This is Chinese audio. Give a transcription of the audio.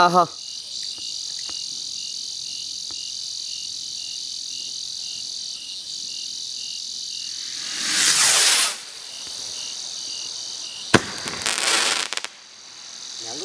啊哈！两个。